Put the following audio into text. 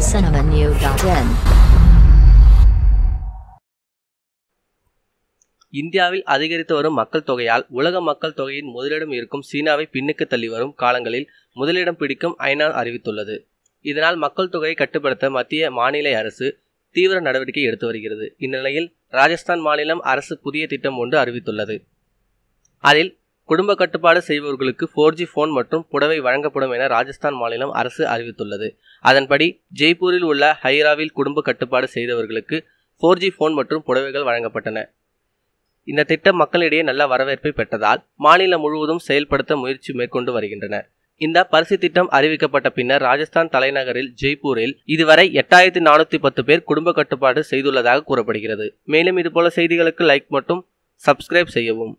tamilcinemanew.in இந்தியாவில் அதிகரித்து வரும் மக்கள் தொகையால் உலக மக்கள் தொகையின் முதலிடம் இருக்கும் சீனாவை பின்னுக்கு தள்ளி வரும் காலங்களில் முதலிடம் பிடிக்கும் ஐநா அறிவித்துள்ளது. இதனால் மக்கள் தொகையை கட்டுப்படுத்த மத்திய மாநில அரசு தீவிர நடவடிக்கை எடுத்து வருகிறது. இந்நிலையில் ராஜஸ்தான் மாநிலம் அரசு புதிய திட்டம் ஒன்று அறிவித்துள்ளது. அதில் குடும்ப கட்டுப்பாடு செய்பவர்களுக்கு ஃபோர் ஜி ஃபோன் மற்றும் புடவை வழங்கப்படும் என ராஜஸ்தான் மாநிலம் அரசு அறிவித்துள்ளது. அதன்படி ஜெய்ப்பூரில் உள்ள ஹைராவில் குடும்ப கட்டுப்பாடு செய்தவர்களுக்கு ஃபோர் ஜி ஃபோன் மற்றும் புடவைகள் வழங்கப்பட்டன. இந்த திட்டம் மக்களிடையே நல்ல வரவேற்பை பெற்றதால் மாநிலம் முழுவதும் செயல்படுத்த முயற்சி மேற்கொண்டு வருகின்றனர் இந்த பரிசு திட்டம் அறிவிக்கப்பட்ட பின்னர் ராஜஸ்தான் தலைநகரில் ஜெய்ப்பூரில் இதுவரை எட்டாயிரத்தி நானூற்றி பத்து பேர் குடும்ப கட்டுப்பாடு செய்துள்ளதாக கூறப்படுகிறது. மேலும் இதுபோல செய்திகளுக்கு லைக் மற்றும் சப்ஸ்கிரைப் செய்யவும்.